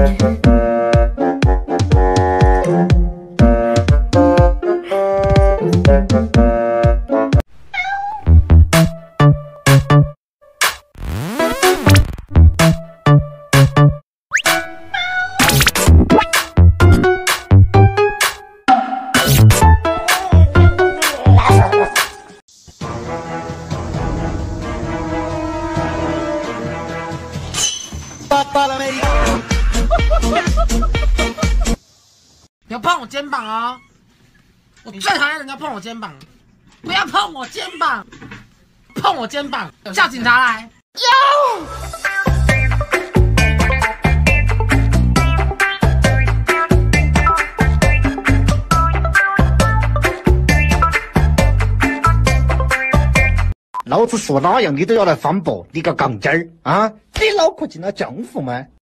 Thank 不要碰我肩膀哦。我最讨厌人家碰我肩膀。不要碰我肩膀。碰我肩膀。叫警察来。老子说哪样你都要来反驳你个杠精儿啊？你脑壳进了浆糊吗